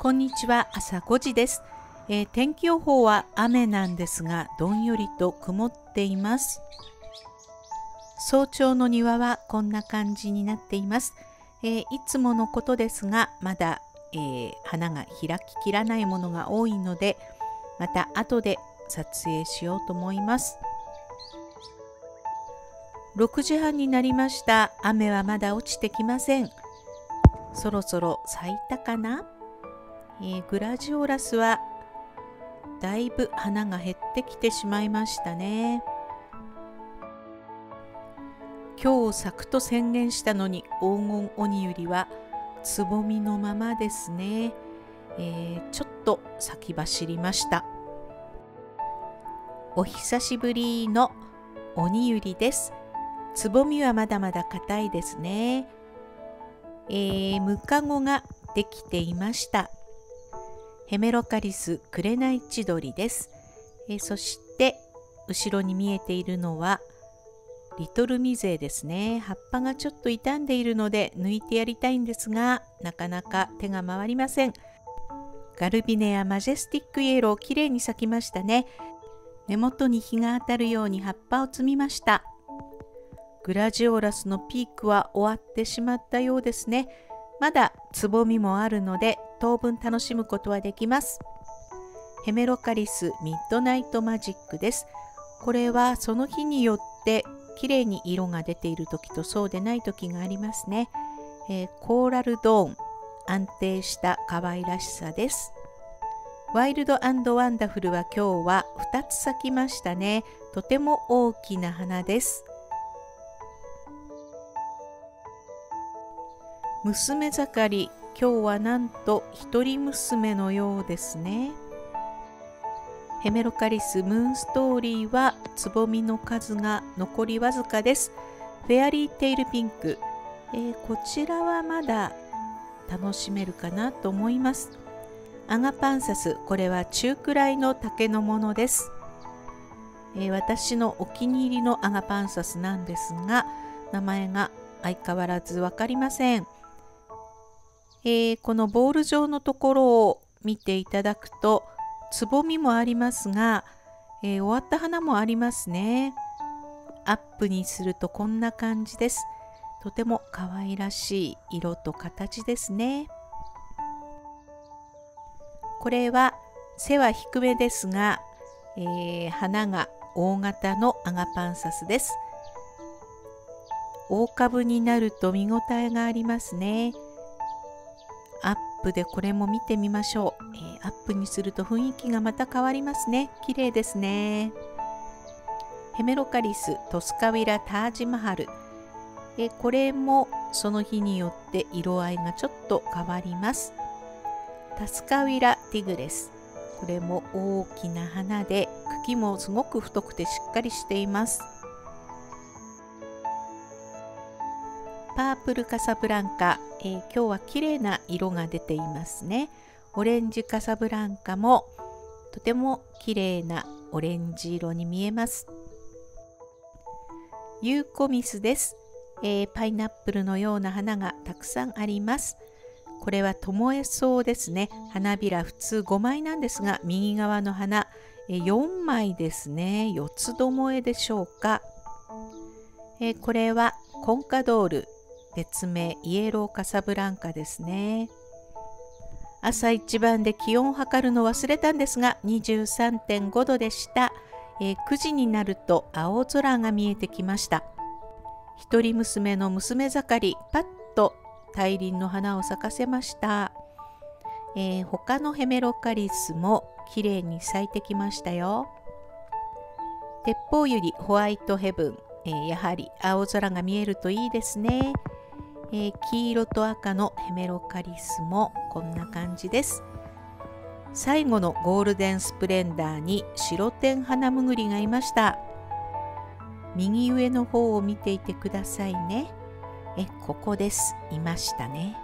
こんにちは朝5時です、えー、天気予報は雨なんですがどんよりと曇っています。早朝の庭はこんな感じになっています、えー、いつものことですがまだ、えー、花が開ききらないものが多いのでまた後で撮影しようと思います。6時半になりました。雨はまだ落ちてきません。そろそろ咲いたかな、えー、グラジオラスはだいぶ花が減ってきてしまいましたね。今日咲くと宣言したのに黄金鬼ゆりはつぼみのままですね、えー、ちょっと咲き走りました。お久しぶりの鬼ゆりです。つぼみはまだまだ硬いですね。えー、ムカゴができていました。ヘメロカリス紅千鳥です、えー、そして後ろに見えているのはリトルミゼですね。葉っぱがちょっと傷んでいるので抜いてやりたいんですがなかなか手が回りません。ガルビネアマジェスティックイエローきれいに咲きましたね。根元に日が当たるように葉っぱを摘みました。グラジオラスのピークは終わってしまったようですね。まだつぼみもあるので当分楽しむことはできます。ヘメロカリスミッドナイトマジックです。これはその日によって綺麗に色が出ている時とそうでない時がありますね。えー、コーラルドーン安定した可愛らしさです。ワイルドワンダフルは今日は2つ咲きましたね。とても大きな花です。娘盛り今日はなんと一人娘のようですね。ヘメロカリスムーンストーリーはつぼみの数が残りわずかです。フェアリーテイルピンク、えー、こちらはまだ楽しめるかなと思います。アガパンサスこれは中くらいの竹のものです、えー、私のお気に入りのアガパンサスなんですが名前が相変わらず分かりません。えー、このボール状のところを見ていただくとつぼみもありますが、えー、終わった花もありますね。アップにするとこんな感じです。とても可愛らしい色と形ですね。これは背は低めですが、えー、花が大型のアガパンサスです。大株になると見応えがありますね。アップでこれも見てみましょう、えー、アップにすると雰囲気がまた変わりますね。綺麗ですね。ヘメロカリストスカウィラタージマハル、えー、これもその日によって色合いがちょっと変わります。タスカウィラティグレス。これも大きな花で茎もすごく太くてしっかりしています。パープルカサブランカ、えー、今日は綺麗な色が出ていますね。オレンジカサブランカもとても綺麗なオレンジ色に見えます。ユーコミスです、えー、パイナップルのような花がたくさんあります。これはトモエソウですね。花びら普通5枚なんですが右側の花4枚ですね。四つどもえでしょうか、えー、これはコンカドール。別名イエローカサブランカですね。朝一番で気温を測るの忘れたんですが23.5度でした、えー、9時になると青空が見えてきました。一人娘の娘盛りパッと大輪の花を咲かせました、えー、他のヘメロカリスも綺麗に咲いてきましたよ。鉄砲ゆりホワイトヘブン、えー、やはり青空が見えるといいですね。えー、黄色と赤のヘメロカリスもこんな感じです。最後のゴールデンスプレンダーに白天花むぐりがいました。右上の方を見ていてくださいね。えここです。いましたね。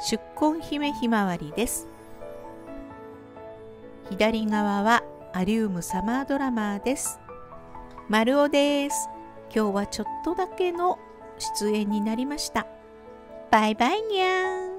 出根姫ひまわりです。左側はアリウムサマードラマーです。丸尾です。今日はちょっとだけの出演になりました。バイバイにゃーん。